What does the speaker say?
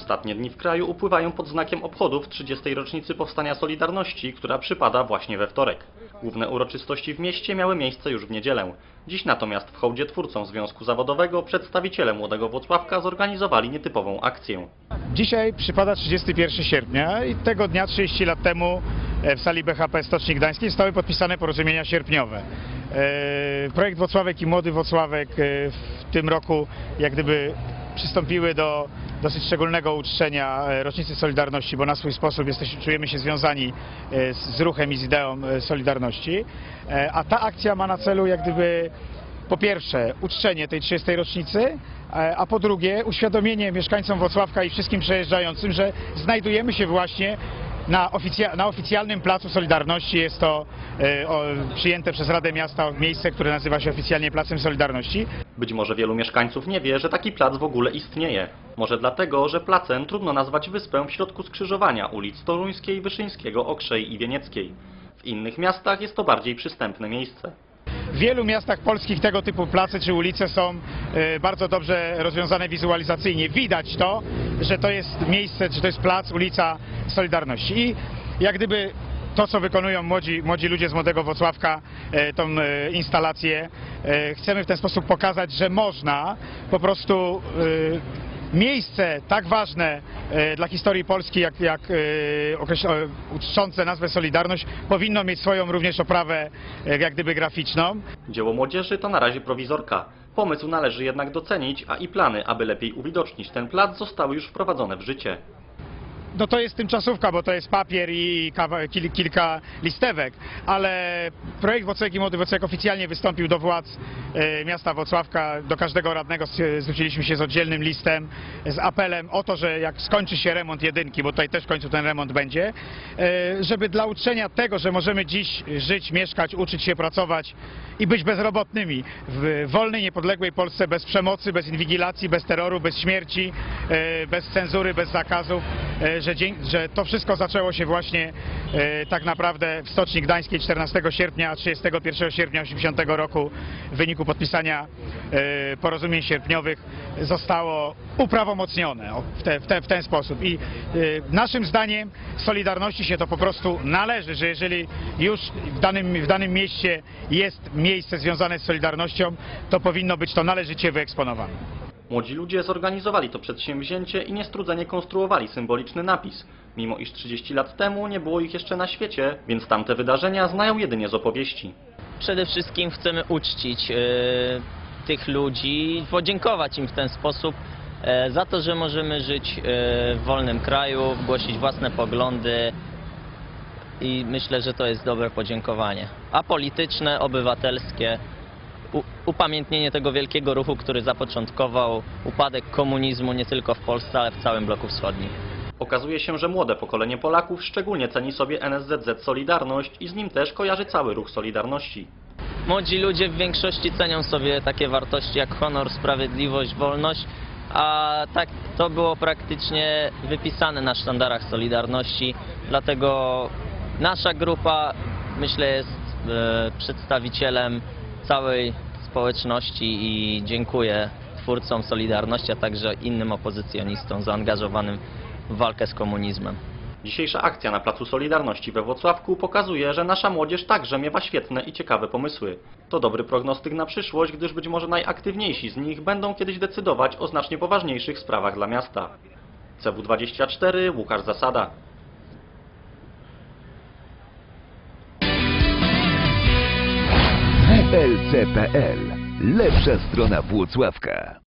Ostatnie dni w kraju upływają pod znakiem obchodów 30. rocznicy powstania Solidarności, która przypada właśnie we wtorek. Główne uroczystości w mieście miały miejsce już w niedzielę. Dziś natomiast w hołdzie twórcom Związku Zawodowego przedstawiciele Młodego Włocławka zorganizowali nietypową akcję. Dzisiaj przypada 31 sierpnia i tego dnia 30 lat temu e, w sali BHP Stoczni Gdańskiej zostały podpisane porozumienia sierpniowe. E, Projekt Włocławek i Młody Włocławek e, w tym roku jak gdyby przystąpiły do dosyć szczególnego uczczenia e, rocznicy Solidarności, bo na swój sposób jesteśmy, czujemy się związani e, z ruchem i z ideą e, Solidarności. A ta akcja ma na celu jak gdyby po pierwsze uczczenie tej 30. rocznicy, a po drugie uświadomienie mieszkańcom Wrocławka i wszystkim przejeżdżającym, że znajdujemy się właśnie na, oficja- na oficjalnym Placu Solidarności. Jest to e, o, przyjęte przez Radę Miasta miejsce, które nazywa się oficjalnie Placem Solidarności. Być może wielu mieszkańców nie wie, że taki plac w ogóle istnieje. Może dlatego, że placem trudno nazwać wyspę w środku skrzyżowania ulic Toruńskiej, Wyszyńskiego, Okrzej i Wienieckiej. W innych miastach jest to bardziej przystępne miejsce. W wielu miastach polskich tego typu place czy ulice są e, bardzo dobrze rozwiązane wizualizacyjnie. Widać to, że to jest miejsce, czy to jest plac, ulica Solidarności. I jak gdyby to, co wykonują młodzi, młodzi ludzie z Młodego Wocławka, e, tą e, instalację, e, chcemy w ten sposób pokazać, że można po prostu miejsce tak ważne dla historii Polski, jak, jak nazwę Solidarność, powinno mieć swoją również oprawę jak gdyby graficzną. Dzieło młodzieży to na razie prowizorka. Pomysł należy jednak docenić, a i plany, aby lepiej uwidocznić ten plac, zostały już wprowadzone w życie. No to jest tymczasówka, bo to jest papier i kil, kilka listewek, ale projekt Wocek i Młody Wocek oficjalnie wystąpił do władz e, miasta Wocławka. Do każdego radnego zwróciliśmy się z oddzielnym listem, z apelem o to, że jak skończy się remont jedynki, bo tutaj też w końcu ten remont będzie, e, żeby dla uczczenia tego, że możemy dziś żyć, mieszkać, uczyć się, pracować i być bezrobotnymi w wolnej, niepodległej Polsce bez przemocy, bez inwigilacji, bez terroru, bez śmierci, e, bez cenzury, bez zakazów, że, dzięki, że to wszystko zaczęło się właśnie e, tak naprawdę w Stoczni Gdańskiej 14 sierpnia, a 31 sierpnia 80 roku w wyniku podpisania e, porozumień sierpniowych zostało uprawomocnione w, te, w, te, w ten sposób. I e, naszym zdaniem Solidarności się to po prostu należy, że jeżeli już w danym, w danym mieście jest miejsce związane z Solidarnością, to powinno być to należycie wyeksponowane. Młodzi ludzie zorganizowali to przedsięwzięcie i niestrudzenie konstruowali symboliczny napis. Mimo iż 30 lat temu nie było ich jeszcze na świecie, więc tamte wydarzenia znają jedynie z opowieści. Przede wszystkim chcemy uczcić e, tych ludzi, podziękować im w ten sposób e, za to, że możemy żyć e, w wolnym kraju, głosić własne poglądy i myślę, że to jest dobre podziękowanie. A polityczne, obywatelskie, upamiętnienie tego wielkiego ruchu, który zapoczątkował upadek komunizmu nie tylko w Polsce, ale w całym bloku wschodnim. Okazuje się, że młode pokolenie Polaków szczególnie ceni sobie NSZZ Solidarność i z nim też kojarzy cały ruch Solidarności. Młodzi ludzie w większości cenią sobie takie wartości jak honor, sprawiedliwość, wolność, a tak to było praktycznie wypisane na sztandarach Solidarności, dlatego nasza grupa myślę jest e, przedstawicielem całej społeczności i dziękuję twórcom Solidarności, a także innym opozycjonistom zaangażowanym w walkę z komunizmem. Dzisiejsza akcja na Placu Solidarności we Włocławku pokazuje, że nasza młodzież także miewa świetne i ciekawe pomysły. To dobry prognostyk na przyszłość, gdyż być może najaktywniejsi z nich będą kiedyś decydować o znacznie poważniejszych sprawach dla miasta. CW24, Łukasz Zasada. LCPL. Lepsza strona Włocławka.